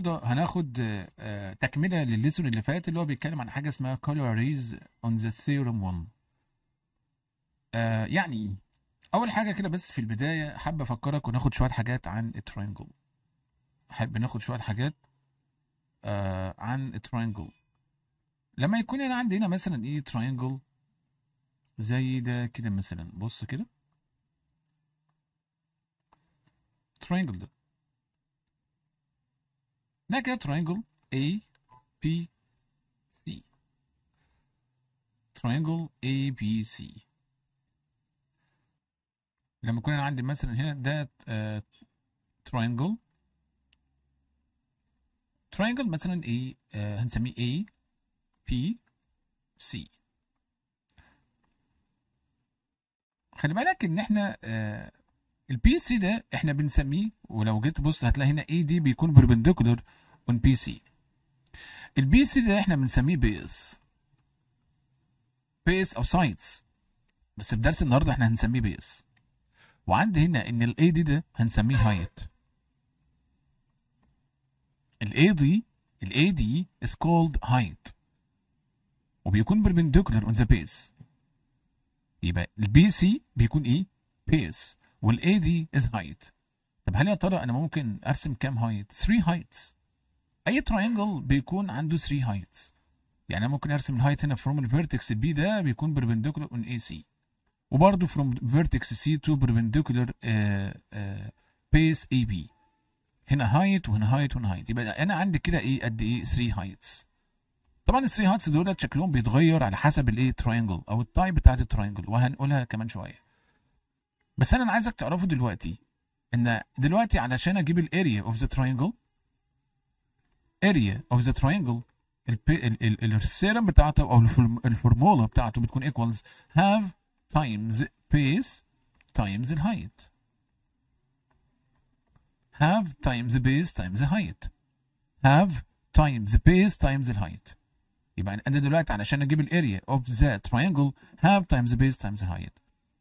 النهارده هناخد آه، تكملة للل lesson اللي فات اللي هو بيتكلم عن حاجة اسمها corollaries on the theorem 1 آه يعني إيه أول حاجة كده بس في البداية حابب أفكرك وناخد شوية حاجات عن ال triangle حابب ناخد شوية حاجات آه عن ال triangle لما يكون هنا عندنا مثلا إيه triangle زي ده كده مثلا. بص كده. triangle ده. ده كده triangle A B C. لما يكون أنا عندي مثلا هنا ده triangle triangle مثلا A آه هنسميه A P C. خلي بالك إن إحنا آه ال BC ده إحنا بنسميه ولو جيت تبص هتلاقي هنا AD بيكون perpendicular. On BC ال BC ده إحنا بنسميه base base أو sides بس في درس النهارده إحنا هنسميه base وعندي هنا إن ال AD ده هنسميه height ال AD ال AD is called height. وبيكون perpendicular on the base. يبقى ال BC بيكون إيه؟ base وال AD is height طب هل يا ترى أنا ممكن أرسم كام height 3 heights أي triangle بيكون عنده 3 heights يعني ممكن أرسم ال height هنا from ال vertex B ده بيكون perpendicular on AC وبرده from vertex C to perpendicular base AB هنا height وهنا height وهنا height يبقى أنا عندي كده إيه؟ قد إيه؟ 3 heights طبعا ال 3 heights دول شكلهم بيتغير على حسب الايه triangle أو ال type بتاعت ال triangle وهنقولها كمان شوية. بس أنا عايزك تعرفه دلوقتي إن دلوقتي علشان أجيب الاريا اوف ذا تراينجل اريا اوف ذا تراينجل السيرم بتاعته أو الفورمولا بتاعته بتكون ايكوالز هاف تايمز بيس تايمز الهايت have times base times height. Half times base times ال height يبقى أنا دلوقتي علشان أجيب ال area of the triangle half times base times height.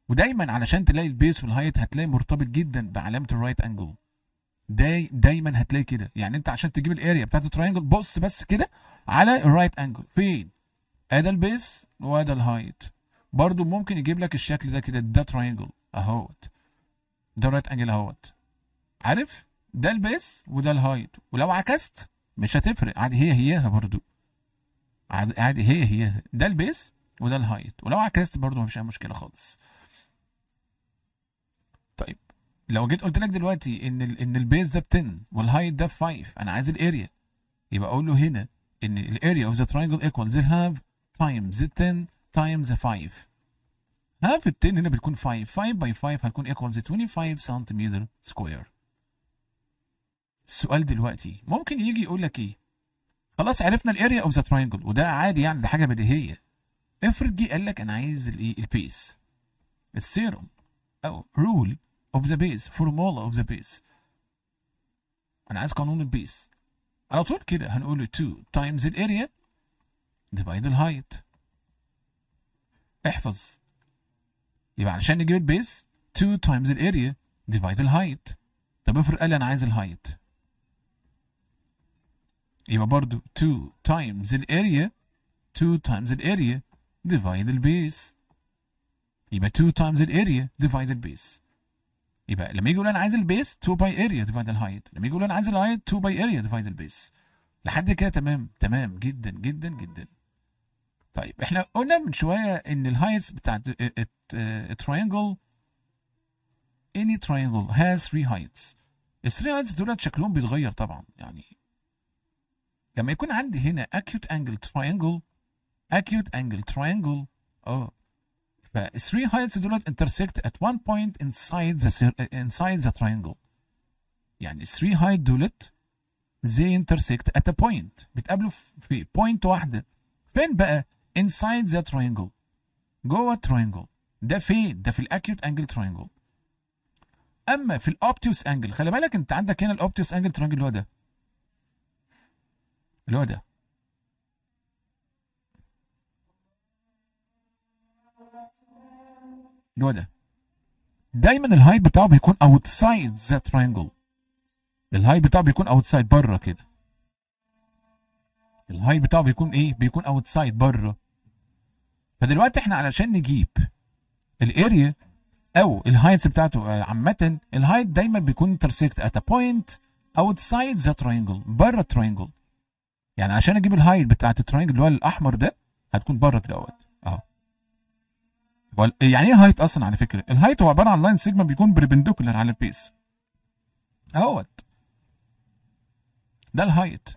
ودايما علشان تلاقي ال base وال height هتلاقي مرتبط جدا بعلامة ال right angle دي دايما هتلاقي كده. يعني انت عشان تجيب ال area بتاعت ال triangle بص بس كده على ال right angle فين؟ ادي ال base وادي ال height برضو ممكن يجيب لك الشكل ده كده ده triangle اهوت ده ال right angle اهوت عارف؟ ده ال base وده ال height ولو عكست مش هتفرق. عادي هي هيها برضو. عادي عادي هي هي ده ال base وده ال height ولو عكست برضو مفيش اي مشكلة خالص. طيب. لو جيت قلت لك دلوقتي إن ال إن البيس ده ب 10 والهايت ده ب 5 أنا عايز ال area. يبقى أقول له هنا إن ال area of the triangle equals ال half times 10 times 5 half ال 10 هنا بتكون 5 5 by 5 هتكون equals 25 centimeter square السؤال دلوقتي ممكن يجي يقول لك إيه؟ خلاص عرفنا ال area of the triangle وده عادي يعني ده حاجة بديهية. افرض جه قال لك أنا عايز الايه ال base. ال theorem أو rule of the base formula of the base أنا عايز قانون ال base على طول كده هنقول له 2 times ال area divide ال height احفظ يبقى علشان نجيب ال base 2 times ال area divide ال height طب افرض قال لي أنا عايز الهايت يبقى برضو 2 تايمز الاريا 2 تايمز الاريا ديفايد البيس يبقى 2 تايمز الاريا ديفايد البيس يبقى لما يجي يقول أنا عايز ال base 2 by area divide ال height لما يجي يقول أنا عايز ال height 2 by area divide ال base لحد كده تمام تمام جدا جدا جدا. طيب إحنا قلنا من شوية إن ال heights بتاعت ال triangle any triangle has three heights. ال 3 heights دول شكلهم بيتغير طبعا. يعني لما يكون عندي هنا acute angle triangle acute angle triangle آه فال 3 heights دول intersect at one point inside the inside the triangle. يعني ال 3 height دولت they intersect at a point. بيتقابلوا في point واحدة. فين بقى؟ inside the triangle. جوه ال triangle ده فين ده في ال acute angle triangle أما في ال obtuse angle خلي بالك أنت عندك هنا ال obtuse angle triangle اللي هو ده. اللي هو ده. اللي هو ده. دايما ال height بتاعه بيكون outside the triangle. ال height بتاعه بيكون outside بره كده. ال height بتاعه بيكون إيه؟ بيكون outside بره فدلوقتي إحنا علشان نجيب ال area أو ال heights بتاعته آه، عامة ال height دايما بيكون intersect at a point outside the triangle بره ال triangle يعني عشان أجيب ال height بتاعت ال triangle اللي هو الأحمر ده هتكون بره كده يعني إيه height أصلا على فكرة؟ ال height هو عبارة عن line segment بيكون perpendicular على ال base أهوت. ده ال height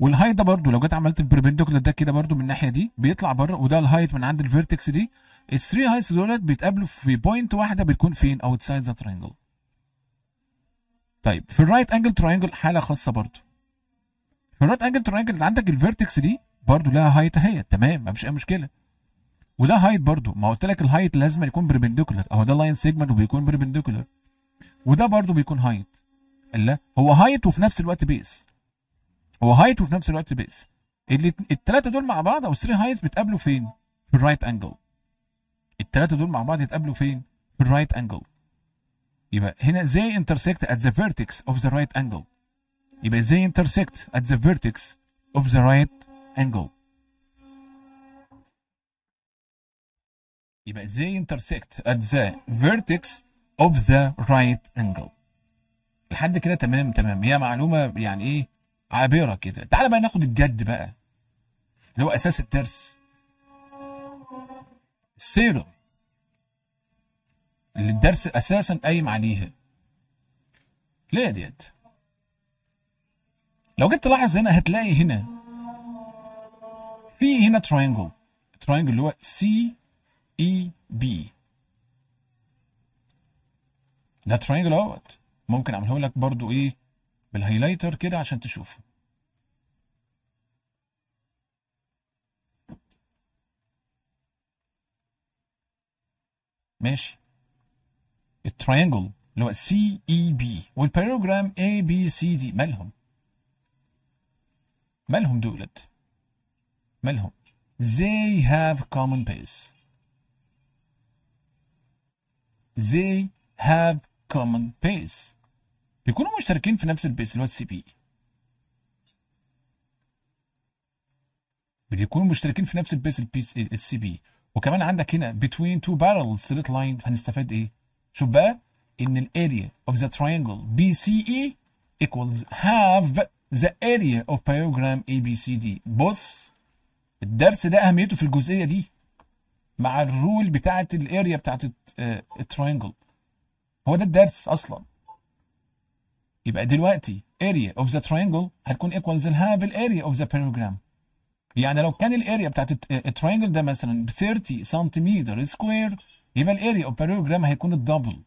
وال height ده برضو لو جيت عملت ال perpendicular ده كده برضو من الناحية دي بيطلع بره وده ال height من عند ال vertex دي. ال three heights دولت بيتقابلوا في point واحدة بتكون فين؟ outside the triangle طيب في ال right angle triangle حالة خاصة برضو. في ال right angle triangle اللي عندك ال vertex دي برضو لها height اهي تمام مفيش أي مشكلة. وده height برضو. ما قلت لك ال height لازم يكون perpendicular أهو ده line segment وبيكون perpendicular وده برضو بيكون height لا هو height وفي نفس الوقت base هو height وفي نفس الوقت base الثلاثه دول مع بعض أو ال three heights بيتقابلوا فين؟ في ال right angle الثلاثه دول مع بعض يتقابلوا فين؟ في ال right angle يبقى هنا زي intersect at the vertex of the right angle. يبقى زي intersect at the vertex of the right angle. يبقى زي intersect at the vertex of the right angle. لحد كده تمام تمام. هي معلومة يعني إيه؟ عابرة كده. تعالى بقى ناخد الجد بقى اللي هو أساس الدرس السيرم اللي الدرس أساسا قايم عليها. ليه ديت. لو جيت تلاحظ هنا هتلاقي هنا في هنا triangle triangle اللي هو CAB ده triangle اهوت ممكن أعمله لك برضو إيه؟ بال highlighter كده عشان تشوفه. ماشي. ال triangle اللي هو CEB وال parallelogram ABCD مالهم؟ مالهم دولت؟ مالهم؟ They have common base. They have common base. بيكونوا مشتركين في نفس ال base اللي هو ال CB بيكونوا مشتركين في نفس ال base ال base ال CB وكمان عندك هنا between two parallel straight line هنستفاد إيه؟ شوف بقى؟ إن ال area of the triangle BCE equals half the area of parallelogram ABCD بص الدرس ده أهميته في الجزئية دي. مع ال rule بتاعه ال area بتاعه ال triangle هو ده الدرس أصلا. يبقى دلوقتي area of the triangle هتكون equals half ال area of the parallelogram يعني لو كان ال area بتاعت ال triangle ده مثلا ب 30 سنتيمتر square يبقى ال area of parallelogram هيكون ال double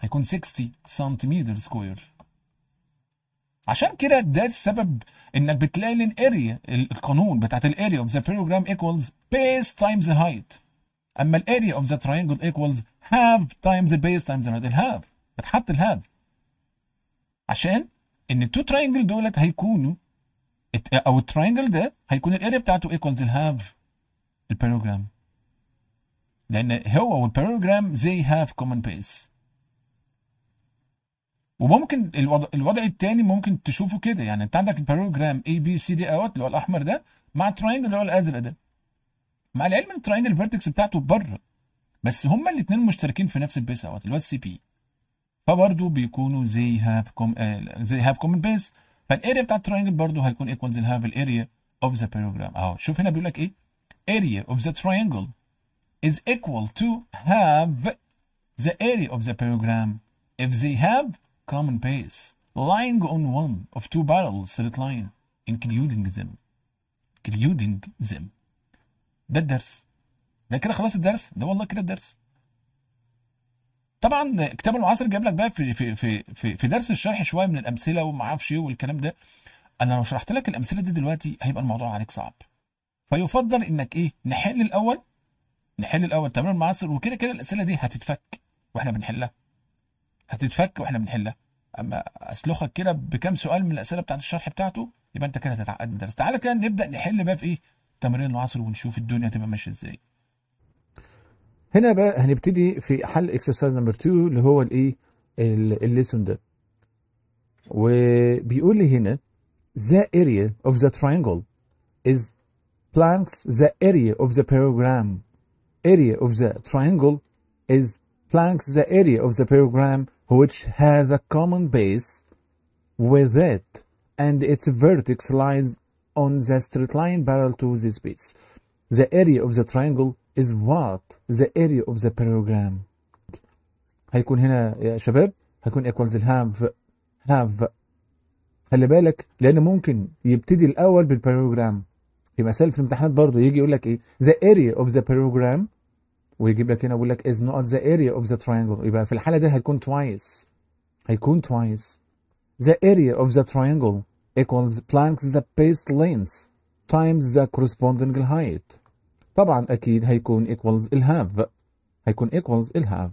هيكون 60 سنتيمتر square عشان كده ده السبب إنك بتلاقي ان ال area القانون بتاعت ال area of the parallelogram equals base times height أما الاريا اوف ذا تراينجل ايكوالز هاف تايمز البيس تايمز الهايت ال half بتحط الهاف عشان إن ال two triangle دولت هيكونوا أو ال triangle ده هيكون ال area بتاعته equals ال half ال parallelogram لأن هو وال parallelogram they have common base وممكن الوضع, الوضع الثاني ممكن تشوفه كده. يعني انت عندك ال parallelogram ABCD أهوت اللي هو الأحمر ده مع ال triangle اللي هو الأزرق ده. مع العلم إن ال triangle ال vertex بتاعته بره. بس هما الاثنين مشتركين في نفس ال base أهوت اللي هو ال CB فبرضه بيكونوا they have com they have common base فال area بتاع ال triangle برضه هيكون equals ال half ال area of the parallelogram أهو شوف هنا بيقول لك إيه؟ area of the triangle is equal to half the area of the parallelogram if they have common base. Lying on one of two parallel straight line including them. Including them. ده الدرس ده كده خلاص الدرس؟ ده والله كده الدرس. طبعا كتاب المعاصر جايب لك بقى في في في في, في درس الشرح شوية من الأمثلة وما أعرفش إيه والكلام ده. أنا لو شرحت لك الأمثلة دي دلوقتي هيبقى الموضوع عليك صعب. فيفضل إنك إيه؟ نحل الأول. نحل الأول تمرين المعاصر وكده كده الأسئلة دي هتتفك. وإحنا بنحلها. هتتفك وإحنا بنحلها. أما أسلخك كده بكام سؤال من الأسئلة بتاعت الشرح بتاعته يبقى أنت كده هتتعقد من الدرس تعالى كده نبدأ نحل بقى في إيه؟ تمرين العصر ونشوف الدنيا هتبقى ماشية إزاي. هنا بقى هنبتدي في حل exercise number 2 اللي هو الإيه؟ ال lesson ده. وبيقول لي هنا the area of the triangle is blanks the area of the parallelogram area of the triangle is blanks the area of the paragram which has a common base with it and its vertex lies on the straight line parallel to this base the area of the triangle is what the area of the paragram هيكون هنا يا شباب هيكون equals have have خلي بالك لان ممكن يبتدي الاول بالباراجرام في مسائل في الامتحانات برضه يجي يقول لك ايه the area of the paragram ويجيب لك هنا يقول لك is what the area of the triangle يبقى في الحاله دي هيكون twice هيكون twice the area of the triangle equals blanks the base length times the corresponding height طبعا أكيد هيكون equals الهاف هيكون equals الهاف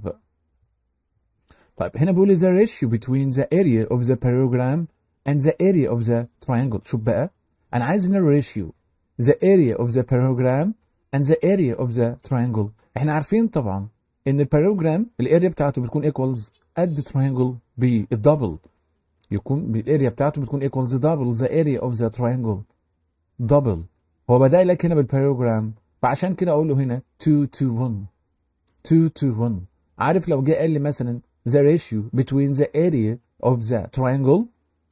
طيب هنا بيقول لي the ratio between the area of the paragram and the area of the triangle شوف بقى أنا عايز هنا ratio the area of the paragram and the area of the triangle. إحنا عارفين طبعا إن ال parallelogram ال area بتاعته بتكون equals قد triangle بال double يكون ال area بتاعته بتكون equals double the area of the triangle double. هو بدأ لك هنا بال parallelogram فعشان كده أقول له هنا 2 to 1 2 to 1 عارف لو جه قال لي مثلا the ratio between the area of the triangle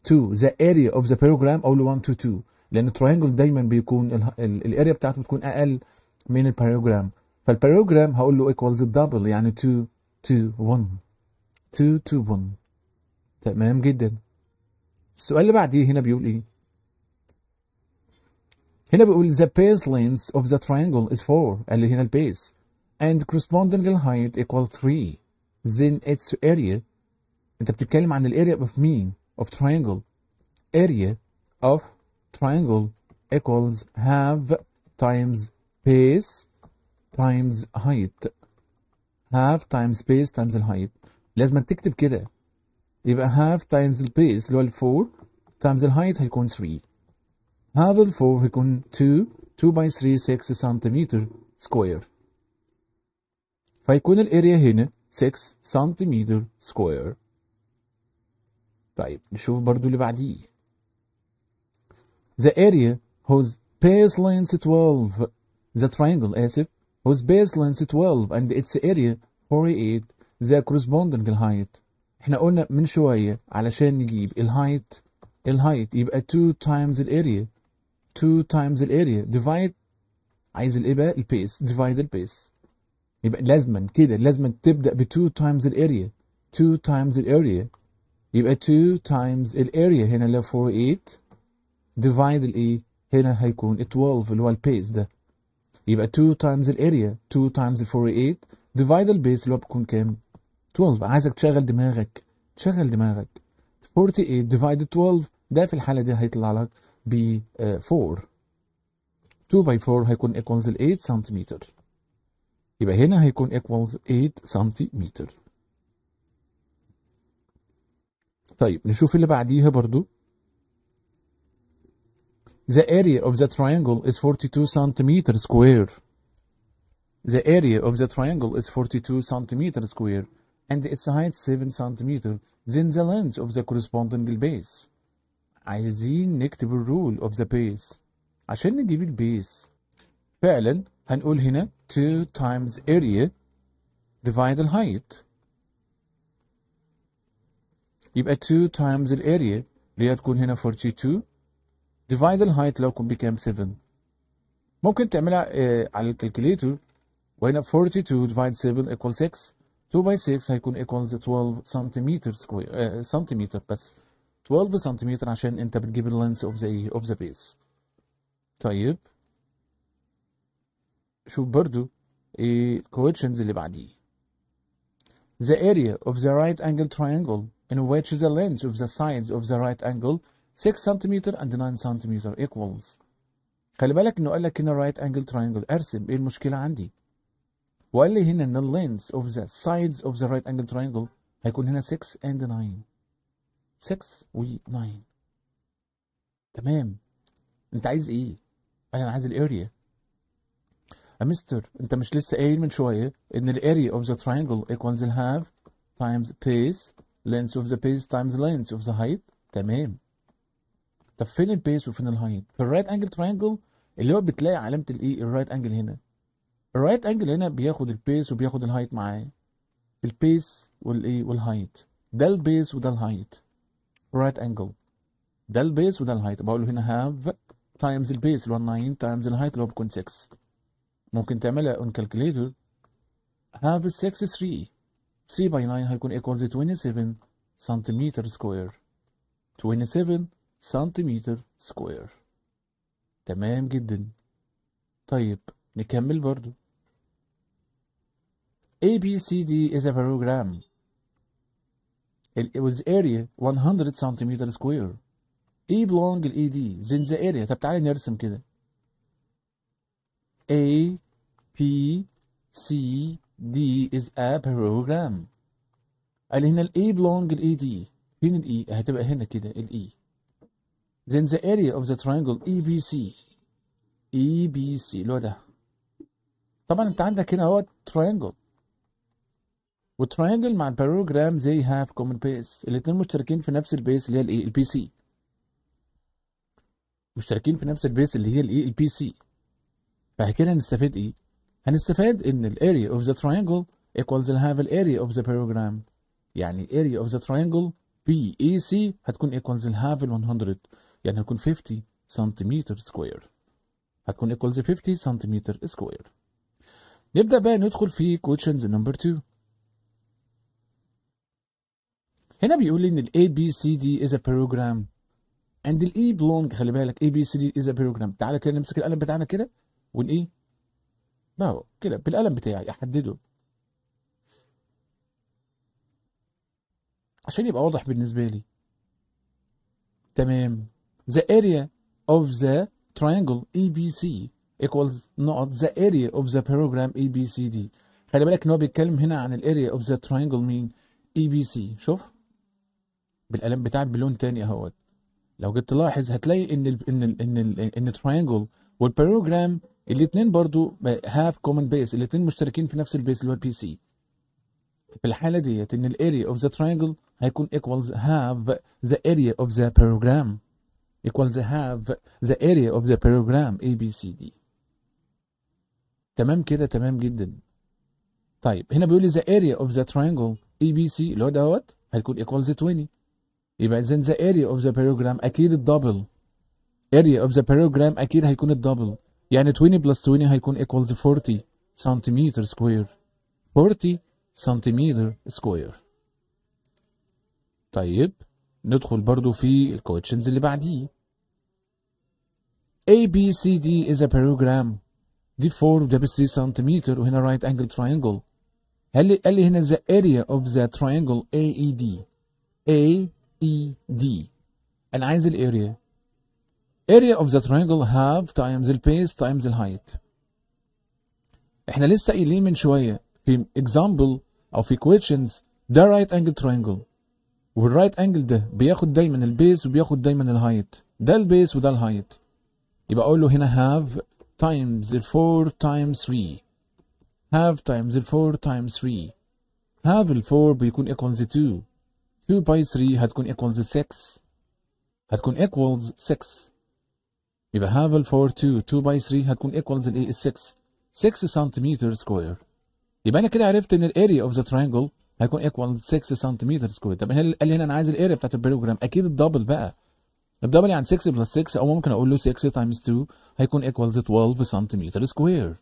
to the area of the parallelogram أقول له 1 to 2 لأن ال triangle دايما بيكون ال area بتاعته بتكون أقل من ال parallelogram فال parallelogram هقول له equals ال double يعني 2 to 1 2 to 1 تمام جدا السؤال اللي بعديه هنا بيقول إيه هنا بيقول the base length of the triangle is 4 قال لي هنا ال base and corresponding height equal 3 then its area انت بتتكلم عن ال area of مين of triangle area of triangle equals half times base times height. Half times base times ال height لازم تكتب كده. يبقى half times ال base اللي هو ال 4 times ال height هيكون 3 half ال 4 هيكون 2 2 by 3 6 سنتيمتر square فيكون ال area هنا 6 سنتيمتر square طيب نشوف برضو اللي بعديه. The area whose base length 12 the triangle آسف whose base length 12 and its area 48 the corresponding height. إحنا قلنا من شوية علشان نجيب ال height ال height يبقى 2 times ال area 2 times ال area divide. عايز الايه بقى ال base divide ال base يبقى لازما كده. لازما تبدأ ب 2 times ال area 2 times ال area يبقى 2 times ال area هنا اللي هو 48 divide الايه هنا هيكون 12 اللي هو ال base ده. يبقى 2 times ال area 2 times ال 48 divide ال base اللي هو بيكون كام؟ 12 عايزك تشغل دماغك تشغل دماغك. 48 divide 12 ده في الحالة دي هيطلع لك ب 4 2 by 4 هيكون equals ال 8 سنتيمتر يبقى هنا هيكون equals 8 سنتيمتر طيب نشوف اللي بعديها برضو. The area of the triangle is 42 centimeter square. The area of the triangle is 42 centimeter square and its height 7 centimeter. Then the length of the corresponding base. عايزين نكتب الرول of the base. عشان نجيب البيس فعلا هنقول هنا 2 times area divide the height. يبقى 2 times الاريا اللي هي تكون هنا 42 divide ال height لو كان بكام 7 ممكن تعملها آه على ال calculator وهنا 42 divide 7 equal 6 2 by 6 هيكون equals 12 سنتيمتر square آه سنتيمتر بس. 12 سنتيمتر عشان انت بتجيب ال length of the of the base طيب. شوف برضو إيه ال questions اللي بعديه. The area of the right angle triangle in which the length of the sides of the right angle 6 cm and 9 cm equals خلي بالك انه قال لك هنا right angle triangle ارسم إيه المشكلة عندي وقال لي هنا ان ال length of the sides of the right angle triangle هيكون هنا 6 and 9 6 و 9 تمام انت عايز إيه؟ أنا عايز ال area يا مستر انت مش لسه قايل من شوية ان ال area of the triangle equals half times base length of the base times length of the height تمام طب فين ال base وفين ال height في ال right angle triangle اللي هو بتلاقي علامة الايه ال right angle هنا. ال right angle هنا بياخد ال base وبياخد ال height معاه. البيس والايه والهايت ده البيس وده الهايت رايت انجل ده البيس وده الهايت بقول هنا half times ال base اللي هو 9 times ال height اللي هو بيكون 6 ممكن تعملها on calculator half 6 3 3 by 9 هيكون equals 27 سنتيمتر square 27 سنتيمتر square. تمام جدا. طيب نكمل برضو. ABCD is a program. ال- with area 100 سنتيمتر سكوير E belong ال AD then the area. طب تعالى نرسم كده. A P C D is a program. قال هنا ال A belong ال AD فين ال E هتبقى هنا كده ال E. then the area of the triangle EBC EBC اللي هو ده. طبعا أنت عندك هنا هو triangle. وال triangle مع ال parallelogram they have common base الاتنين مشتركين في نفس ال base اللي هي الايه ال BC مشتركين في نفس ال base اللي هي الايه ال BC فكده هنستفاد إيه؟ هنستفاد إن ال area of the triangle equals half ال area of the parallelogram يعني ال area of the triangle BEC هتكون equals ال half ال 100 يعني هتكون 50 سنتيمتر square هتكون equals 50 سنتيمتر square نبدأ بقى ندخل في questions number 2 هنا بيقول لي إن ال A B C D is a parallelogram. And ال E belong. خلي بالك. A B C D is a parallelogram. تعالى كده نمسك القلم بتاعنا كده. ون إيه اهو كده. بالقلم بتاعي. أحدده. عشان يبقى واضح بالنسبة لي. تمام. The area of the triangle ABC equals not the area of the parallelogram ABCD خلي بالك إن هو بيتكلم هنا عن ال area of the triangle مين ABC شوف. بالقلم بتاعك بلون تاني أهوت. لو جيت تلاحظ هتلاقي إن ال إن ال إن ال إن ال triangle وال parallelogram الاثنين برضو have common base الاثنين مشتركين في نفس ال base اللي هو ال BC في الحالة ديت إن ال area of the triangle هيكون equals half the area of the parallelogram. Equals half the area of the parallelogram ABCD تمام كده تمام جدا طيب هنا بيقول لي the area of the triangle ABC اللي هو دوت هيكون equals 20 يبقى then the area of the program أكيد الدبل area of the parallelogram أكيد هيكون ال double يعني 20 plus 20 هيكون equals 40 سنتيمتر square 40 سنتيمتر square طيب ندخل برضو في ال questions اللي بعديه A B C D is a parallelogram دي 4 وده ب 3 سنتيمتر وهنا angle triangle قال لي قال لي هنا the area of the triangle AED AED أنا عايز ال area area of the triangle half times the base times the height إحنا لسه قايلين من شوية في example أو في questions ده right angle triangle وال right angle ده بياخد دايما البيس وبياخد دايما الهايت ده البيس وده الهايت يبقى أقول له هنا half times ال 4 times 3 half times ال 4 times 3 half ال 4 بيكون equals 2 2 by 3 هتكون equals 6 هتكون equals 6 يبقى half ال 4 2 2 by 3 هتكون equals الايه ال 6 6 سنتيمتر square يبقى أنا كده عرفت إن ال area of the triangle هيكون equal 6 سنتيمتر square طب هنا قال لي هنا أنا عايز ال area بتاعت ال parallelogram. أكيد ال double بقى. ال double يعني 6 plus 6 أو ممكن أقول له 6 times 2 هيكون equals 12 سنتيمتر square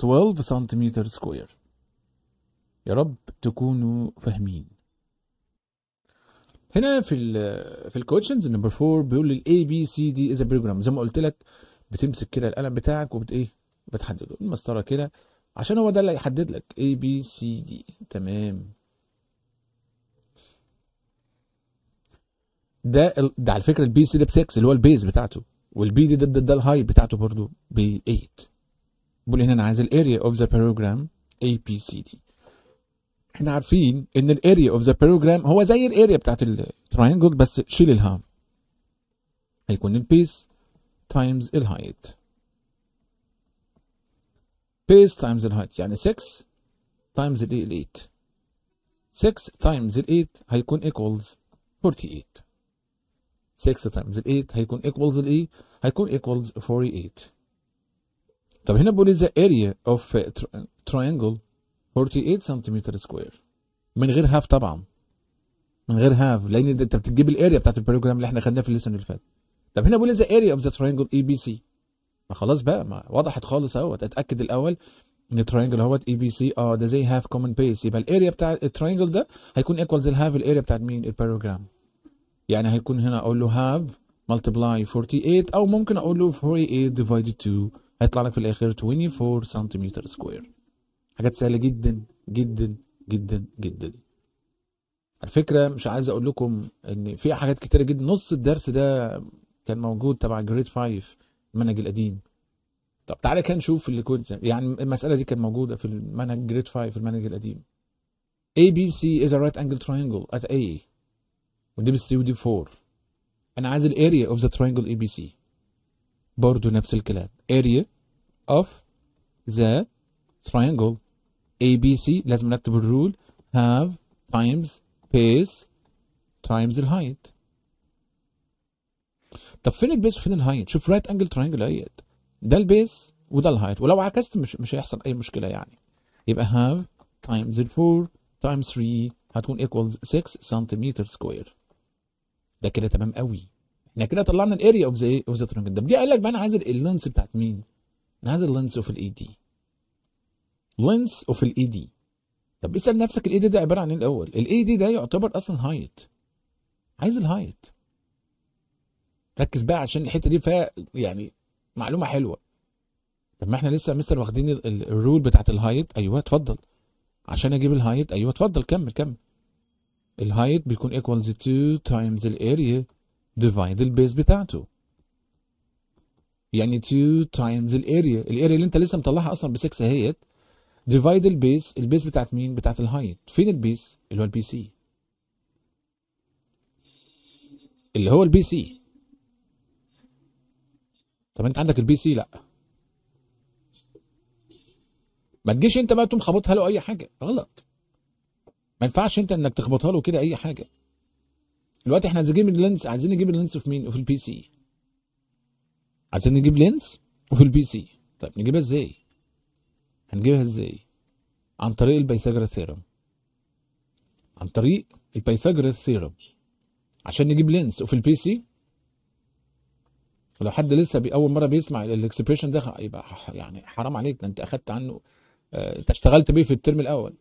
12 سنتيمتر square يا رب تكونوا فاهمين. هنا في ال في ال questions number 4 بيقول لي ال ABCD is parallelogram زي ما قلت لك بتمسك كده القلم بتاعك وبت إيه؟ بتحدده. المسطرة كده. عشان هو ده اللي هيحدد لك A B C D. تمام. ده ال- ده على فكرة ال BC ده ب 6 اللي هو ال base بتاعته. وال BD ده ده, ده ال height بتاعته برضو ب 8 بقول هنا أنا عايز ال area of the parallelogram A B C D. إحنا عارفين إن ال area of the parallelogram هو زي ال area بتاعت ال triangle بس شيل ال half هيكون البيس تايمز الهايت base times الهايت يعني 6 times ال 8 6 times ال 8 هيكون equals 48 6 times ال 8 هيكون equals ال إيه هيكون equals 48 طب هنا بقول the area of tri- triangle 48 سنتيمتر square من غير half طبعا من غير half لأن ده انت بتجيب ال area بتاعت ال parallelogram اللي إحنا خدناه في ال lesson اللي فات طب هنا بقول the area of the triangle ABC خلاص بقى ما وضحت خالص اهوت اتأكد الأول إن ال triangle اهوت ABC آه ده زي half common base يبقى ال area بتاع ال triangle ده هيكون equals ال half ال area بتاعت مين؟ ال parallelogram يعني هيكون هنا أقول له half multiply 48 أو ممكن أقول له 48 divided 2 هيطلع لك في الآخر 24 سنتيمتر square حاجات سهلة جدا جدا جدا جدا. على فكرة مش عايز أقول لكم إن في حاجات كتيرة جدا. نص الدرس ده كان موجود تبع grade 5 المنهج القديم. طب تعالى كده نشوف اللي كنت يعني المسألة دي كانت موجودة في المنهج grade 5 في المنهج القديم. ABC is a right angle triangle at A. ودي ب 3 ودي ب 4 أنا عايز ال area of the triangle ABC برضه نفس الكلام. area of the triangle ABC لازم نكتب ال rule half times base times ال height طب فين ال base وفين ال height؟ شوف right angle triangle اهيت ده ال base وده ال height. ولو عكست مش مش هيحصل أي مشكلة يعني. يبقى times ال 4 times 3 هتكون equals 6 سنتيمتر square ده كده تمام قوي. إحنا كده طلعنا ال area of the of the triangle ده جه قال لك بقى أنا عايز ال length بتاعت مين؟ أنا عايز ال length of ال AD length of ال AD طب اسأل نفسك ال AD ده عبارة عن إيه الأول؟ ال AD ده يعتبر أصلا height عايز ال height ركز بقى عشان الحتة دي فيها يعني معلومة حلوة. طب ما إحنا لسه مستر واخدين ال- ال- ال rule بتاعت ال height. أيوه اتفضل. عشان أجيب ال height. أيوه اتفضل كمل كمل. ال height بيكون equals 2 times ال area divide ال base بتاعته. يعني 2 times ال area ال area اللي انت لسه مطلعها أصلا ب 6 اهيت. divide ال base ال base بتاعت مين؟ بتاعت ال height. فين ال base اللي هو ال BC اللي هو ال BC طب انت عندك ال BC؟ لا. ما تجيش انت بقى تقوم خبطها له أي حاجة. غلط. ما ينفعش انت انك تخبطها له كده أي حاجة. دلوقتي إحنا عايزين نجيب ال length عايزين نجيب ال length of مين؟ of ال BC. عايزين نجيب length of ال BC. طيب نجيبها إزاي؟ هنجيبها إزاي؟ عن طريق ال Pythagoras theorem عن طريق ال Pythagoras theorem عشان نجيب length of ال BC ولو حد لسه بي أول مرة بيسمع ال expression ده يبقى يعني حرام عليك ده أنت أخدت عنه آه، أنت اشتغلت بيه في الترم الأول.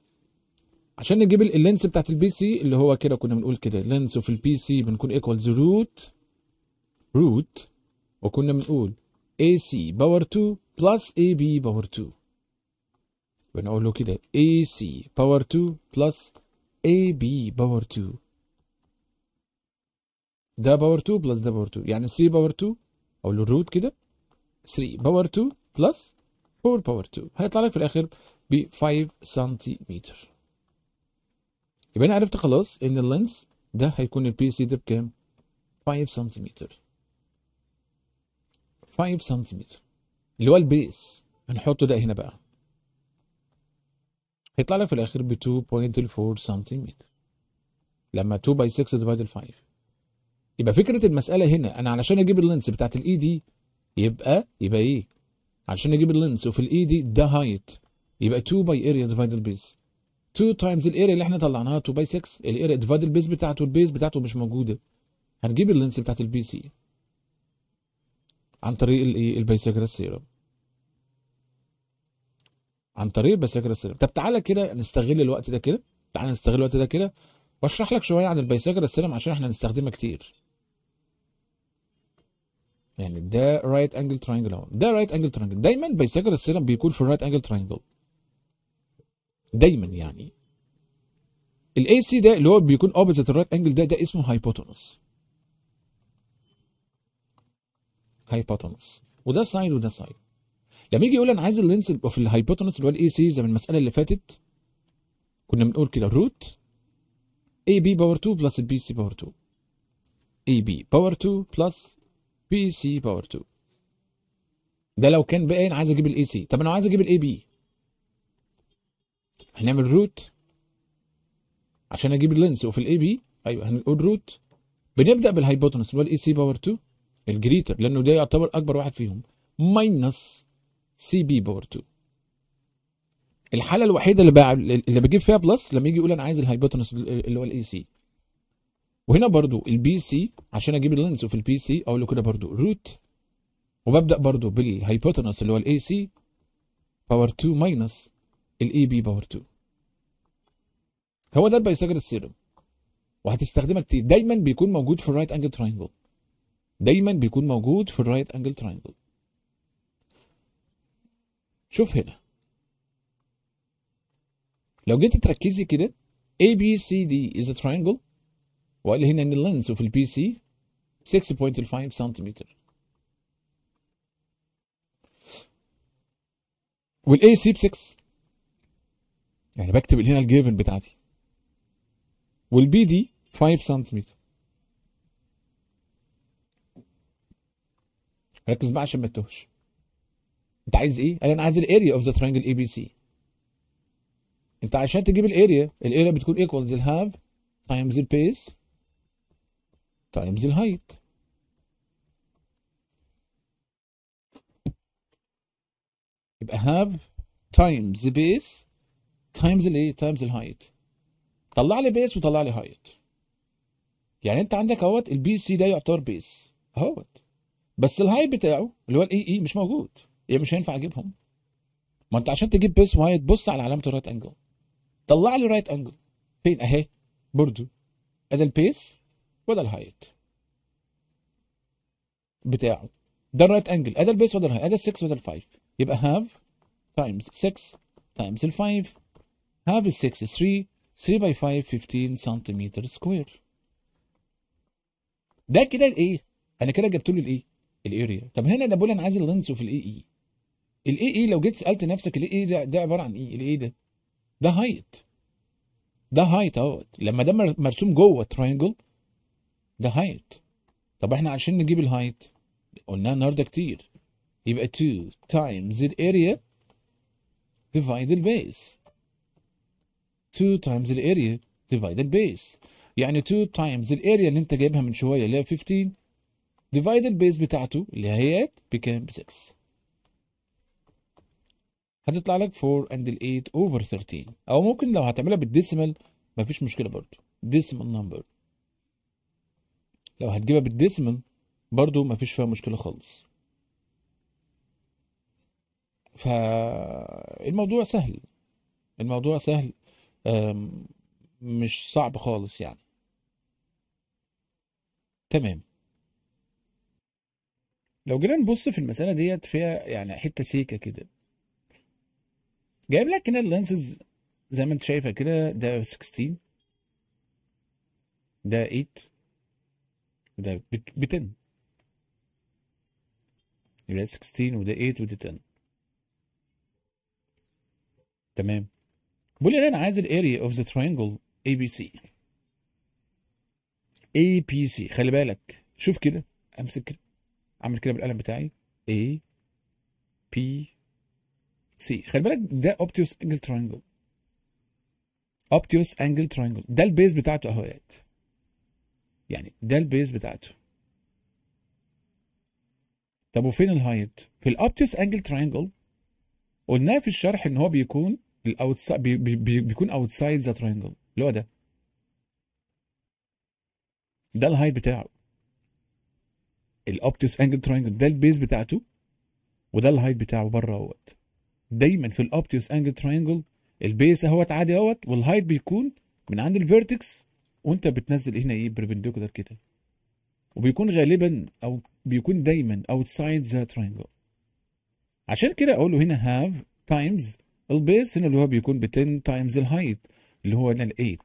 عشان نجيب ال- ال length بتاعت ال BC اللي هو كده كنا بنقول كده length of ال BC بنكون equals root root وكنا بنقول AC power 2 plus AB power 2 بنقول له كده AC power 2 plus AB power 2 ده power 2 plus ده power 2 يعني 3 power 2 أقول له ال root كده. 3 power 2 plus 4 power 2 هيطلع لك في الآخر ب 5 سنتيمتر يبقى أنا عرفت خلاص إن ال length ده هيكون ال BC ده بكام 5 سنتيمتر 5 سنتيمتر اللي هو ال base هنحطه ده هنا بقى. هيطلع لك في الآخر ب 2.4 سنتيمتر لما 2 by 6 divide 5 يبقى فكرة المسألة هنا أنا علشان أجيب ال length بتاعت ال AD يبقى يبقى إيه؟ عشان أجيب ال length of ال AD ده height يبقى 2 by area divide ال base 2 times ال area اللي إحنا طلعناها 2 by 6 ال area divide ال base بتاعته ال base بتاعته مش موجودة. هنجيب ال length بتاعت ال BC عن طريق ال إيه ال Pythagoras theorem عن طريق ال Pythagoras theorem طب تعالى كده نستغل الوقت ده كده. تعالى نستغل الوقت ده كده. واشرح لك شوية عن ال Pythagoras theorem عشان إحنا هنستخدمها كتير. يعني ده right angle triangle أهو. ده right angle triangle دايما Pythagoras theorem بيكون في ال right angle triangle دايما يعني. ال AC ده اللي هو بيكون opposite ال right angle ده ده اسمه hypotenuse hypotenuse وده side وده side لما يجي يقول أنا عايز ال length يبقى في ال hypotenuse اللي هو ال AC زي ما المسألة اللي فاتت. كنا بنقول كده root AB power 2 plus ال BC power 2 AB power 2 plus BC power 2 ده لو كان بقى أنا عايز أجيب ال AC طب أنا عايز أجيب ال AB هنعمل root عشان أجيب ال length وفي ال AB أيوه هنقول root بنبدأ بال hypotenuse اللي هو ال AC power 2 ال greater لأنه ده يعتبر أكبر واحد فيهم. minus CB power 2 الحالة الوحيدة اللي بقى اللي بجيب فيها plus لما يجي يقول أنا عايز ال hypotenuse اللي هو ال AC وهنا برضو ال BC عشان أجيب ال length في ال BC أقول له كده برضو root وببدأ برضو بال hypotenuse اللي هو ال AC power 2 minus ال AB power 2 هو ده ال Pythagoras theorem وهتستخدمها كتير. دايما بيكون موجود في ال right angle triangle دايما بيكون موجود في ال right angle triangle شوف هنا. لو جيت تركزي كده A B C D is a triangle. وقال هنا إن ال length في ال BC 6.5 سنتيمتر وال AC ب 6 يعني بكتب هنا ال given بتاعتي. وال BD 5 سنتيمتر ركز بقى عشان ما تتوهش. انت عايز إيه؟ قال أنا عايز ال area of the triangle ABC انت عشان تجيب الاريا الاريا بتكون ايكوالز الهاف تايمز البيس تايمز الهايت يبقى half times base times الايه times ال height طلع لي base وطلع لي height يعني انت عندك اهوت ال BC ده يعتبر base اهوت. بس ال height بتاعه اللي هو ال AE مش موجود. يعني مش هينفع اجيبهم. ما انت عشان تجيب base و height بص على علامة ال right angle طلع لي right angle فين؟ اهي. برضو. ادي ال base وده ال height بتاعه. ده ال right angle ادي ال base وده ال height ادي ال 6 وده ال 5 يبقى half times 6 times ال 5 half ال 6 3 3 by 5 15 centimeter square ده كده الايه أنا كده جبت له الايه ال area طب هنا أنا بقول أنا عايز ال length في ال AE ال AE لو جيت سألت نفسك ال AE ده, ده عبارة عن إيه الاي ده. ده height ده height أهوت. لما ده مرسوم جوه triangle ده height طب إحنا عشان نجيب ال height قلناها النهارده كتير. يبقى 2 times ال area divide ال base 2 times الاريا divide البيس يعني 2 times الاريا اللي انت جايبها من شوية اللي هي 15 divide البيس بتاعته اللي هي بكام ب 6 هتطلع لك 4 and ال 8 over 13 أو ممكن لو هتعملها بال decimal مفيش مشكلة برضو. decimal number لو هتجيبها بال decimal برضو مفيش فيها مشكلة خالص. فالموضوع سهل. الموضوع سهل مش صعب خالص يعني. تمام. لو جينا نبص في المسألة ديت فيها يعني حتة سيكة كده. جايب لك هنا ال lengths زي ما انت شايفة كده ده 16 ده 8 وده ب 10 يبقى 16 وده 8 وده 10 تمام. بيقول لي أنا عايز ال area of the triangle ABC ABC خلي بالك. شوف كده. أمسك كده. أعمل كده بالقلم بتاعي. ABC خلي بالك ده obtuse angle triangle obtuse angle triangle ده ال base بتاعته أهوت. يعني ده ال base بتاعته. طب وفين ال height في ال obtuse angle triangle قلناه في الشرح إن هو بيكون ال outside بي بي بيكون outside the triangle اللي هو ده. ده ال height بتاعه. ال obtuse angle triangle ده ال base بتاعته. وده ال height بتاعه بره أهوت. دايما في ال obtuse angle triangle ال base أهوت عادي أهوت وال height بيكون من عند ال vertex وانت بتنزل هنا إيه perpendicular كده. وبيكون غالبا أو بيكون دايما outside the triangle عشان كده أقول له هنا half times ال base هنا اللي هو بيكون ب 10 times ال height اللي هو هنا ال 8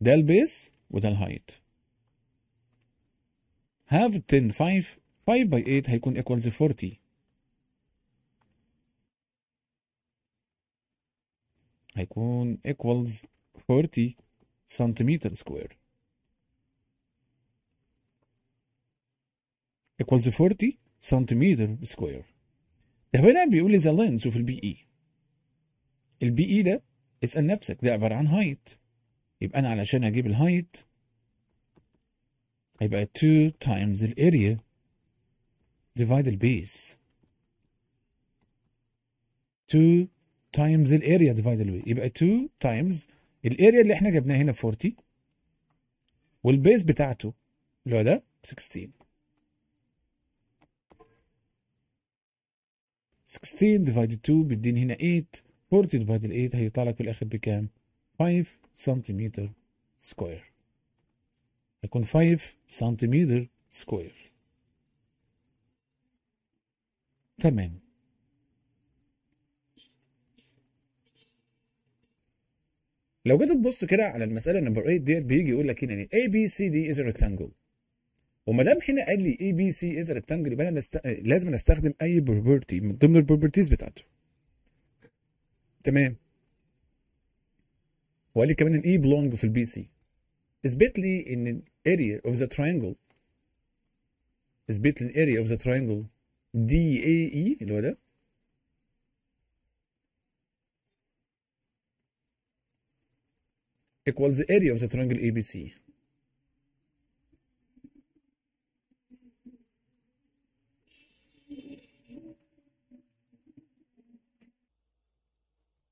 ده ال base وده ال height half 10 5 5 by 8 هيكون equals 40 هيكون equals 40 centimeter square equals 40 centimeter square ده هنا بيقول لي the length في ال BE ال BE ده اسال نفسك ده عباره عن height يبقى أنا علشان أجيب ال height هيبقى 2 times ال area divide البيس 2 times الاريا divide البيس يبقى 2 times الاريا اللي إحنا جبناها هنا 40 وال base بتاعته اللي هو ده 16 16 divided 2 بيديني هنا 8 40 divided 8 هيطلع لك في الآخر بكام؟ 5 centimeter square هيكون 5 centimeter square تمام. لو جيت تبص كده على المسألة number 8 ديت بيجي يقول لك هنا يعني B C D is a rectangle. وما دام هنا قال لي B C is a rectangle يبقى أنا. لازم استخدم أي property من ضمن ال properties بتاعته. تمام؟ وقال لي كمان إن E belong في ال BC إثبت لي إن ال area of the triangle إثبت لي ال area of the triangle DAE اللي هو ده equals the area of the triangle ABC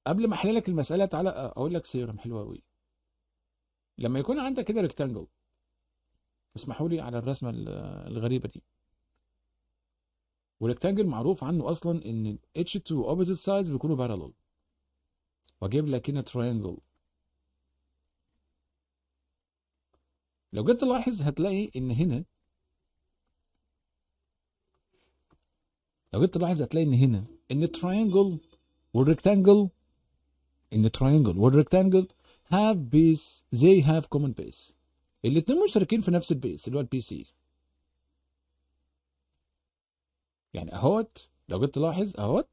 قبل ما احل لك المسألة تعالى أقول لك theorem حلوة قوي لما يكون عندك كده rectangle اسمحوا لي على الرسمة ال- الغريبة دي. وال rectangle معروف عنه أصلا إن ال each 2 opposite sides بيكونوا parallel. وأجيب لك هنا triangle. لو جيت تلاحظ هتلاقي إن هنا لو جيت تلاحظ هتلاقي إن هنا إن التراينجل والريكتانجل إن التراينجل والريكتانجل have base they have common base. الاتنين مشتركين في نفس ال base اللي هو ال BC يعني أهوت لو جيت تلاحظ أهوت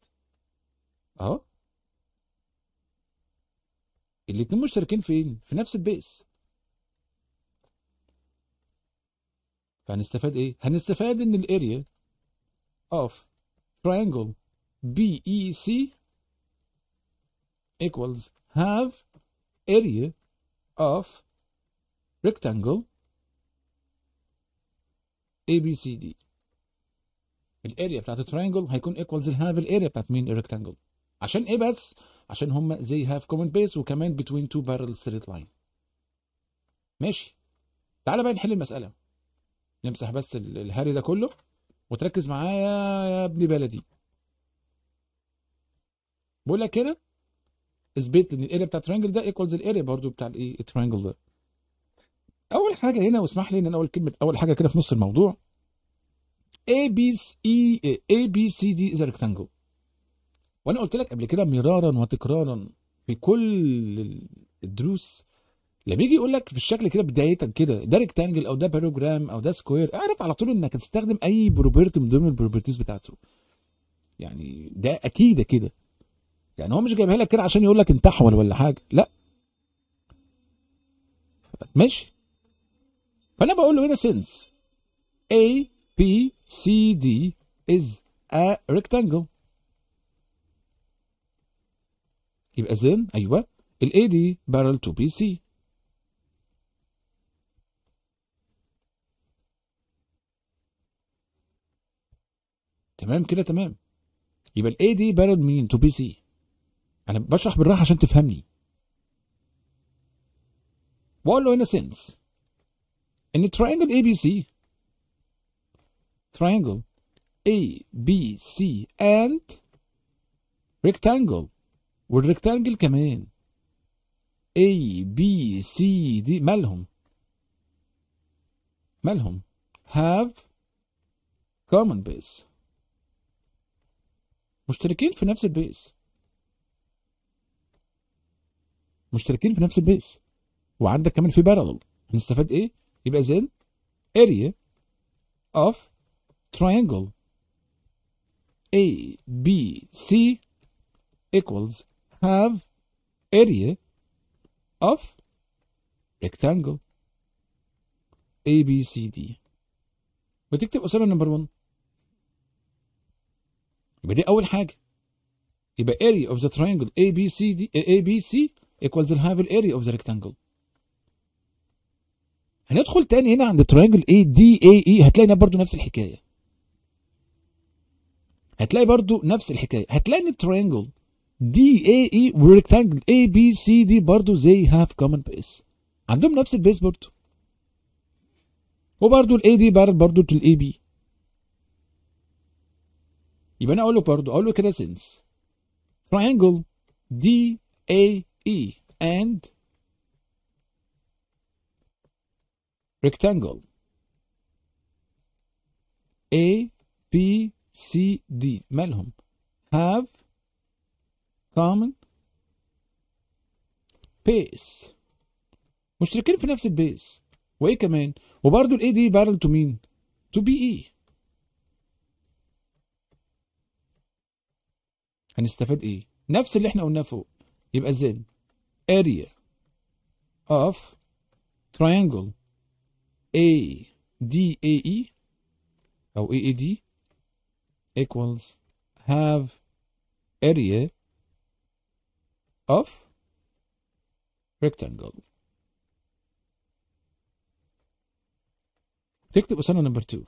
أهو. الاتنين مشتركين فين؟ في نفس البيس فهنستفاد إيه؟ هنستفاد إن الأريا of triangle BEC equals have area of rectangle ABCD ال area بتاعت ال triangle هيكون equals ال half ال area بتاعت مين ال rectangle عشان إيه بس عشان هما they have common base وكمان between two parallel straight line. ماشي. تعالى بقى نحل المسألة. نمسح بس ال- الهري ده كله وتركز معايا يا ابن بلدي. بقول لك كده اثبت إن ال area بتاع ال triangle ده equals ال area برضو بتاع الايه ال triangle ده. أول حاجة هنا واسمح لي إن أنا أقول كلمة أول حاجة كده في نص الموضوع. A B C A B C D is a rectangle. وأنا قلت لك قبل كده مرارا وتكرارا في كل الدروس لما يجي يقول لك في الشكل كده بداية كده ده rectangle أو ده parallelogram أو ده square اعرف على طول إنك هتستخدم أي property من ضمن ال properties بتاعته. يعني ده أكيد كده. يعني هو مش جايبها لك كده عشان يقول لك انت احول ولا حاجة لا. ماشي. فأنا بقول له هنا since A B C D is a rectangle. يبقى then أيوه ال A D parallel to B تمام كده تمام. يبقى ال A D parallel مين to B C. أنا بشرح بالراحة عشان تفهمني. وأقول له هنا since إن triangle ABC triangle A B C and rectangle والريكتانجل كمان. A B C D مالهم؟ مالهم. Have common base. مشتركين في نفس ال base. مشتركين في نفس ال base. وعندك كمان في parallel هنستفاد إيه؟ يبقى then. area of triangle. A B C equals half area of rectangle. A B C D. بتكتب أسئلة number 1 يبقى دي أول حاجة. يبقى area of the triangle A B C D A B C equals the half area of the rectangle. هندخل تاني هنا عند D A E هتلاقي برضو نفس الحكاية. هتلاقي برضو نفس الحكاية. هتلاقي إن ال triangle D A E وال rectangle A B C D برضو they have common base عندهم نفس ال base برضو. وبرضو ال AD parallel برضو to ال EB يبقى أنا أقول له برضو أقول له كده since. Triangle D A E and rectangle. A B C D. مالهم؟ Have common base. مشتركين في نفس ال base وإيه كمان؟ وبرضه ال AD parallel to مين to BE هنستفاد إيه؟ نفس اللي إحنا قلناه فوق. يبقى then. area of triangle A D A E أو A A D equals have area of rectangle. تكتب أسئلة نمبر 2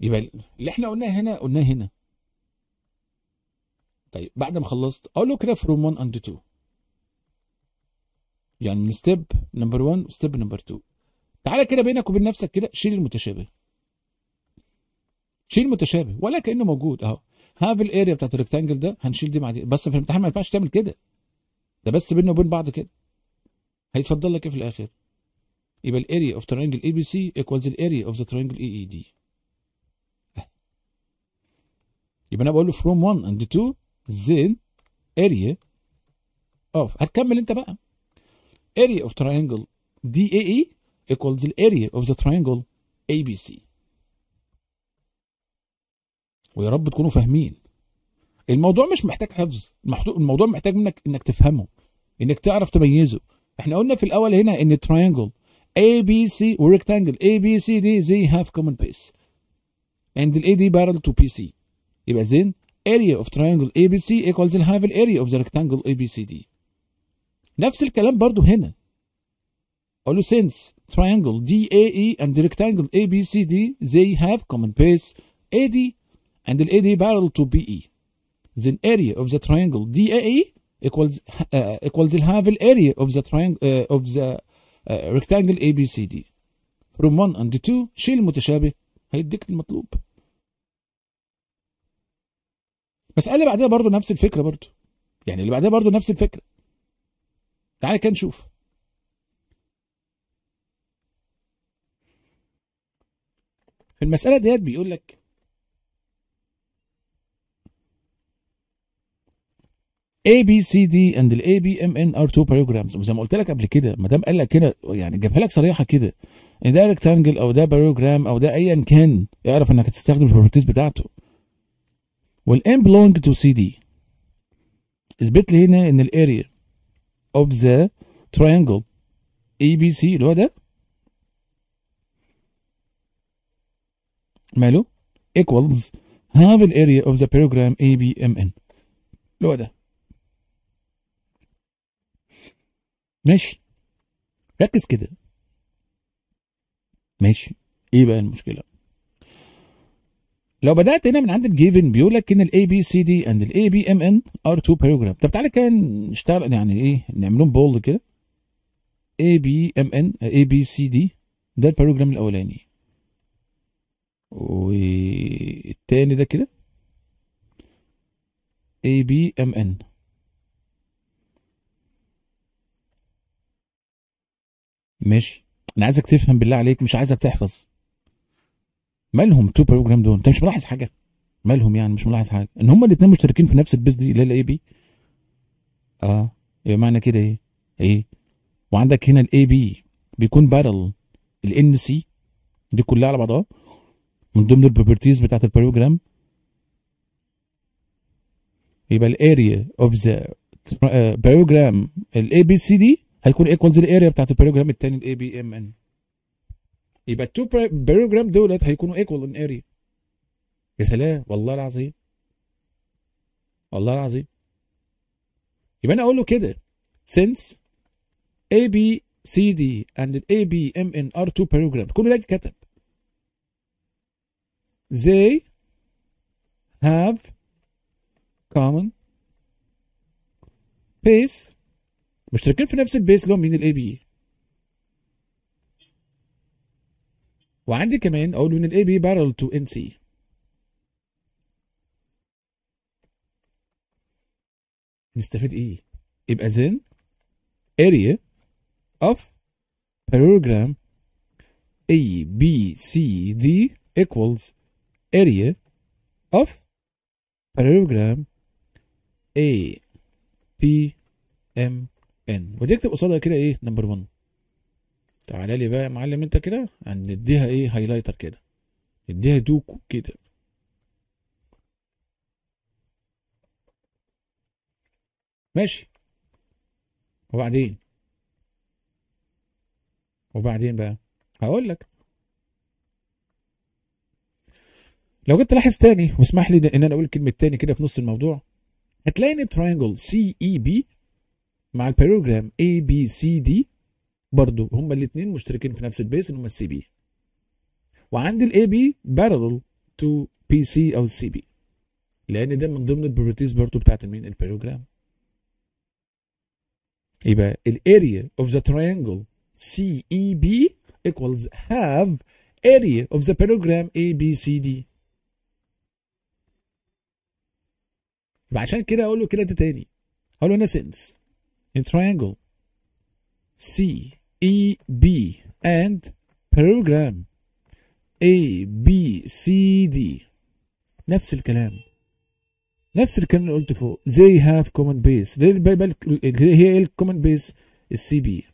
يبقى اللي إحنا قلناه هنا قلناه هنا. طيب بعد ما خلصت أقول له كده from 1 and 2 يعني من step number 1 و step number 2 تعالى كده بينك وبين نفسك كده شيل المتشابه. شيل المتشابه ولا كأنه موجود. أهو. half ال area بتاعت ال rectangle ده هنشيل دي مع دي بس في الامتحان ما ينفعش تعمل كده. ده بس بيننا وبين بعض كده. هيتفضل لك إيه في الآخر؟ يبقى ال area of triangle A B C equals ال area of the triangle A E D يبقى أنا بقول له from 1 and 2 then area of هتكمل انت بقى area of triangle DAE equals the area of the triangle ABC ويا رب تكونوا فاهمين الموضوع مش محتاج حفظ الموضوع محتاج منك انك تفهمه انك تعرف تميزه إحنا قلنا في الأول هنا ان triangle ABC و rectangle ABCD they have common base and the AD parallel to PC يبقى then area of triangle ABC equals half area of the rectangle ABCD نفس الكلام برضو هنا أقول له since triangle DAE and the rectangle ABCD they have common base AD and the AD parallel to BE then area of the triangle DAE equals uh, equals the half area of the triangle uh, of the uh, rectangle ABCD from 1 and 2 شيل المتشابه هيديك المطلوب المسألة اللي بعدها برضو نفس الفكرة برضو يعني اللي بعدها برضو نفس الفكرة. تعالى كده نشوف في المسألة ديت بيقول لك A B C D and ال A B M N are two parallelograms وزي ما قلت لك قبل كده ما دام قال لك كده يعني جابها لك صريحة كده. ان ده rectangle أو ده parallelogram أو ده ايا كان اعرف إنك هتستخدم ال properties بتاعته. وال N belong to CD اثبت لي هنا ان ال area of the triangle ABC اللي هو ده. ماله؟ equals half the area of the parallelogram ABMN اللي هو ده. ماشي. ركز كده. ماشي. إيه بقى المشكلة؟ لو بدأت هنا من عند ال given بيقول لك ان ال ABCD and ال ABMN are 2 parallelogram طب تعالى كده نشتغل يعني إيه نعملهم bold كده. اي بي ام ان اي بي سي دي ده ال parallelogram الأولاني. والتاني ده كده. ABMN ماشي. أنا عايزك تفهم بالله عليك مش عايزك تحفظ. مالهم two parallelogram دول؟ انت مش ملاحظ حاجة؟ مالهم يعني مش ملاحظ حاجة؟ ان هما الاثنين مشتركين في نفس ال base دي اللي هي BA. يبقى معنى كده إيه؟ إيه؟ وعندك هنا ال AB بيكون parallel ال NCD كلها على بعضها من ضمن ال properties بتاعت ال parallelogram يبقى ال area of the parallelogram ال A B C D هيكون equals ال area بتاعت ال parallelogram الثاني ال A B M N يبقى ال two parallelogram دولت هيكونوا equal in area يا سلام والله العظيم. والله العظيم. يبقى أنا أقول له كده. Since A B C D and A B M N are two parallelogram كل ده اتكتب they have common base. مشتركين في نفس ال base اللي هو مين ال A B وعندي كمان أقول ان ال A B to N C نستفيد إيه؟ يبقى then area of parallelogram A B C D equals area of parallelogram A B M N. ودي اكتب قصادها كده إيه؟ number 1 تعالى لي بقى يا معلم انت كده؟ هنديها إيه highlighter كده. نديها دوكو كده. ماشي. وبعدين؟ وبعدين بقى؟ هقول لك لو جيت تلاحظ تاني واسمح لي ان أنا أقول كلمه تاني كده في نص الموضوع هتلاقي ان ال triangle C E B مع ال parallelogram A B C D برضو هما الاثنين مشتركين في نفس ال base اللي هما ال C B. وعندي ال A B parallel to B C أو ال C B لأن ده من ضمن ال properties برضو بتاعت مين ال parallelogram يبقى ال area of the triangle CEB equals half area of the parallelogram ABCD يبقى عشان كده أقول له كده ده تاني. أقول له هنا since. In triangle CEB and parallelogram ABCD نفس الكلام. نفس الكلام اللي قلته فوق. They have common base. اللي هي ال common base ال C B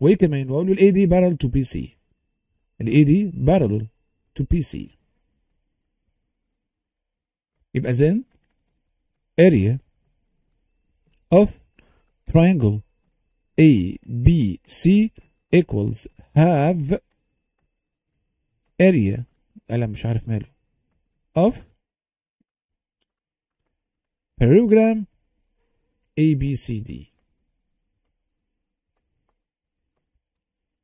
وإيه كمان؟ وأقول له ال A D parallel to B C ال A D parallel to B C يبقى then area of triangle A B C equals have area. قلم مش عارف ماله. Of parallelogram ABCD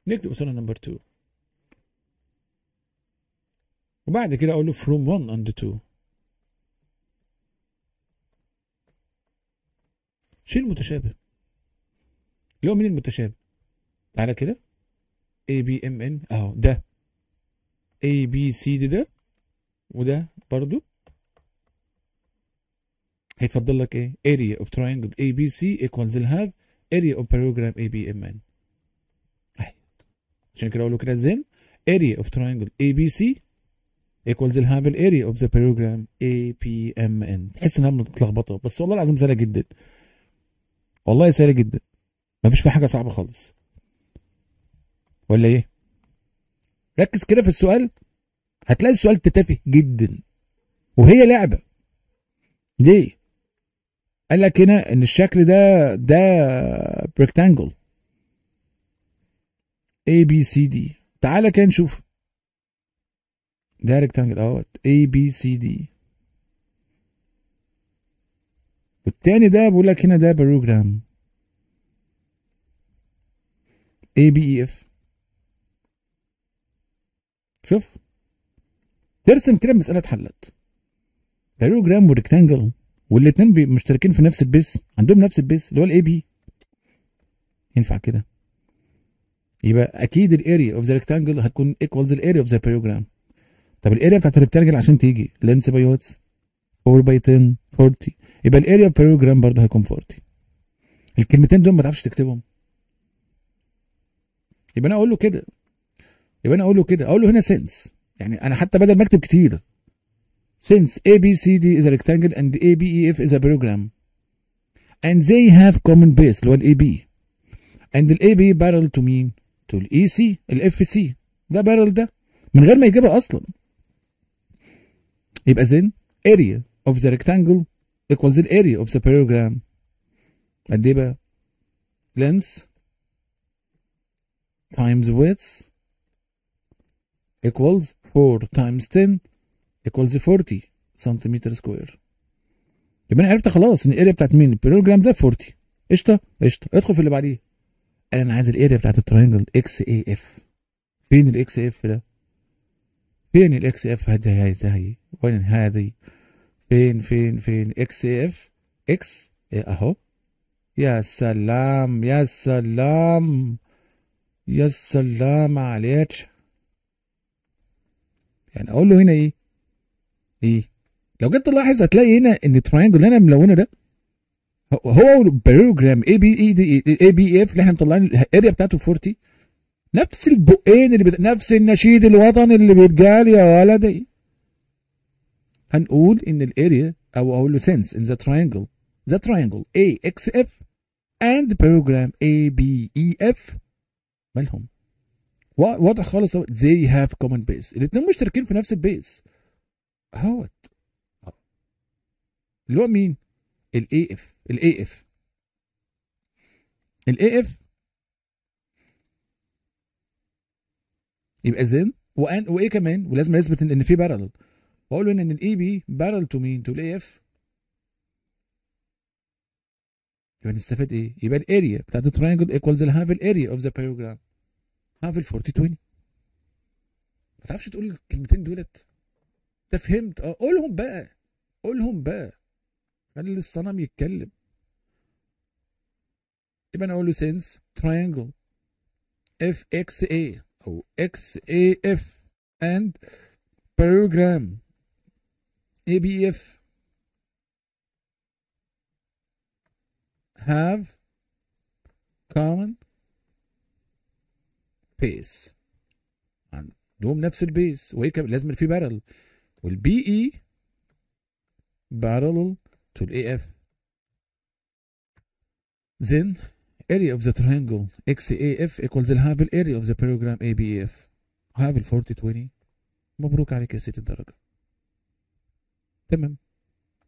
نكتب قصادنا نمبر 2 وبعد كده أقول له from 1 and 2 شيل المتشابه. اللي هو مين المتشابه. تعالى كده. A B M N. أهو ده. A B C دي ده. وده برضو. هيتفضل لك إيه؟ Area of triangle ABC equals ال half area of parallelogram ABMN اهي عشان كده أقول له كده then area of triangle ABC equals ال half area of the parallelogram APMN تحس إنها متلخبطة. بس والله العظيم سهلة جدا. والله سهلة جدا. مفيش فيها حاجة صعبة خالص. ولا إيه؟ ركز كده في السؤال. هتلاقي السؤال تافه جدا. وهي لعبة. ليه؟ قال لك هنا إن الشكل ده ده rectangle A B C D. تعالى كده نشوف. ده rectangle أهوت. A B C D. والتاني ده بقول لك هنا ده parallelogram A B E F. شوف. ترسم كده المسألة اتحلت. parallelogram و rectangle والاثنين مشتركين في نفس ال base. عندهم نفس ال base اللي هو ال A B ينفع كده. يبقى أكيد ال area of the rectangle هتكون equals ال area of the parallelogram طب ال area بتاعت ال rectangle عشان تيجي. length by width 4 by 10 40 يبقى ال area of parallelogram برضه هيكون 40 الكلمتين دول ما تعرفش تكتبهم. يبقى أنا أقول له كده يبقى أنا أقول له كده أقول له هنا since يعني أنا حتى بدل ما اكتب كتير since ABCD is a rectangle and ABEF is a parallelogram and they have common base اللي هو ال AB and ال AB parallel to مين؟ to ال EC ال FC ده parallel ده من غير ما يجيبها أصلا يبقى then area of the rectangle equals the area of the parallelogram قد إيه بقى؟ length times width equals 4 times 10 equals 40 centimeter square يبقى أنا عرفت خلاص إن ال area بتاعت مين؟ ال parallelogram ده 40 قشطة قشطة. ادخل في اللي بعديه. أنا عايز ال area بتاعت ال triangle X A F فين ال X F ده؟ فين ال X F هذه هذه هي وين هذه؟ فين فين فين؟ X F X أهو. يا سلام يا سلام. يا سلام عليك. يعني أقول له هنا إيه؟ إيه؟ لو جيت تلاحظ هتلاقي هنا إن ال triangle اللي أنا ملونه ده هو- ال parallelogram A B E D A B F اللي إحنا مطلعين ال area بتاعته 40 نفس البقين اللي بت... نفس النشيد الوطني اللي بيتقال يا ولدي هنقول إن ال area أو أقول له since in the triangle. The triangle AXF and parallelogram ABEF مالهم. وا- واضح خالص اهو they have common base. الاثنين مشتركين في نفس ال base أهوت. اللي هو مين؟ ال A F ال A F ال A F يبقى then وان وإيه كمان؟ ولازم أثبت ان في parallel وأقول إن ال A B parallel to مين to ال A F يبقى نستفاد إيه؟ يبقى الاريا بتاعت التراينجل ايكوالز الهاف الاريا اوف ذا بايوجرام هاف ال 40 20 ما تعرفش تقول الكلمتين دولت. انت فهمت. آه قولهم بقى. قولهم بقى. خلي الصنم يتكلم. يبقى أنا أقول له since triangle اف إكس اي أو إكس اي اف and program اي بي اف have common base عندهم نفس ال base كمان لازم في parallel وال BE parallel to the AF. Then area of the triangle XAF equals the half area of the program ABF. half ال 40 20 مبروك عليك يا ست الدرجة. تمام